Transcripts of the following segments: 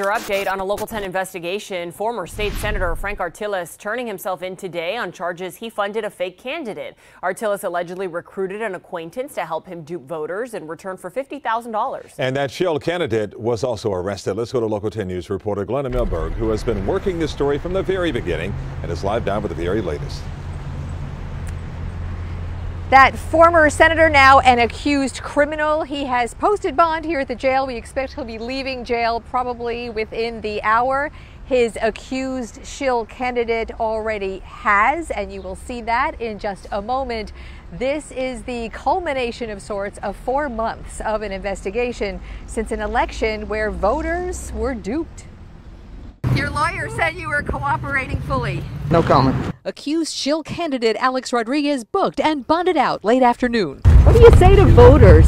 major update on a Local 10 investigation. Former state senator Frank Artiles turning himself in today on charges he funded a fake candidate. Artiles allegedly recruited an acquaintance to help him dupe voters in return for $50,000. And that shill candidate was also arrested. Let's go to Local 10 News reporter Glenna Milberg, who has been working this story from the very beginning and is live down with the very latest. That former senator, now an accused criminal, he has posted bond here at the jail. We expect he'll be leaving jail probably within the hour. His accused shill candidate already has, and you will see that in just a moment. This is the culmination of sorts of four months of an investigation since an election where voters were duped. Your lawyer said you were cooperating fully. No comment. Accused shill candidate Alex Rodriguez booked and bonded out late afternoon. What do you say to voters?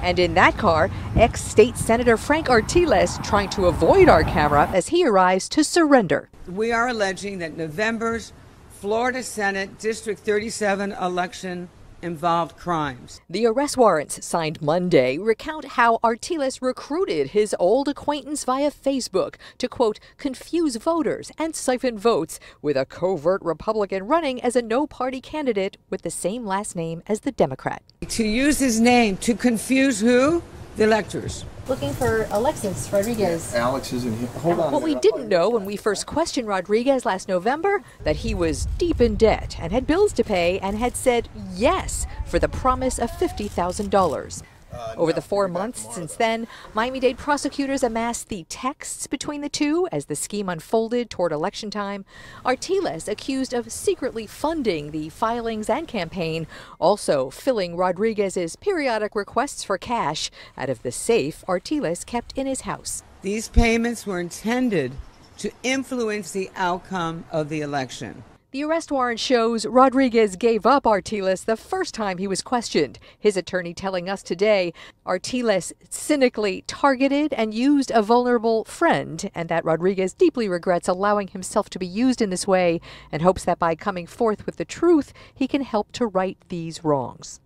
And in that car, ex state Senator Frank Artiles trying to avoid our camera as he arrives to surrender. We are alleging that November's Florida Senate District 37 election involved crimes. The arrest warrants signed Monday recount how Artiles recruited his old acquaintance via Facebook to quote confuse voters and siphon votes with a covert Republican running as a no-party candidate with the same last name as the Democrat. To use his name to confuse who? The electors looking for Alexis Rodriguez. Alex is in here. Hold on. What we didn't know when we first questioned Rodriguez last November, that he was deep in debt and had bills to pay and had said yes for the promise of $50,000. Uh, Over the four months since then, Miami Dade prosecutors amassed the texts between the two as the scheme unfolded toward election time. Artiles accused of secretly funding the filings and campaign, also filling Rodriguez's periodic requests for cash out of the safe Artiles kept in his house. These payments were intended to influence the outcome of the election. The arrest warrant shows Rodriguez gave up Artiles the first time he was questioned. His attorney telling us today Artiles cynically targeted and used a vulnerable friend, and that Rodriguez deeply regrets allowing himself to be used in this way and hopes that by coming forth with the truth, he can help to right these wrongs.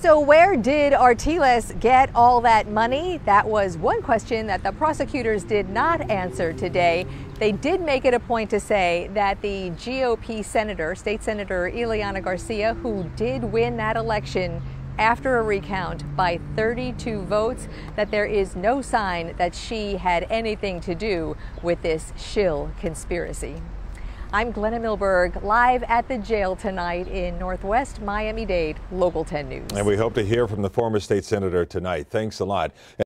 So, where did Artiles get all that money? That was one question that the prosecutors did not answer today. They did make it a point to say that the GOP senator, State Senator Ileana Garcia, who did win that election after a recount by 32 votes, that there is no sign that she had anything to do with this shill conspiracy. I'm Glenna Milberg, live at the jail tonight in Northwest Miami-Dade, Local 10 News. And we hope to hear from the former state senator tonight. Thanks a lot.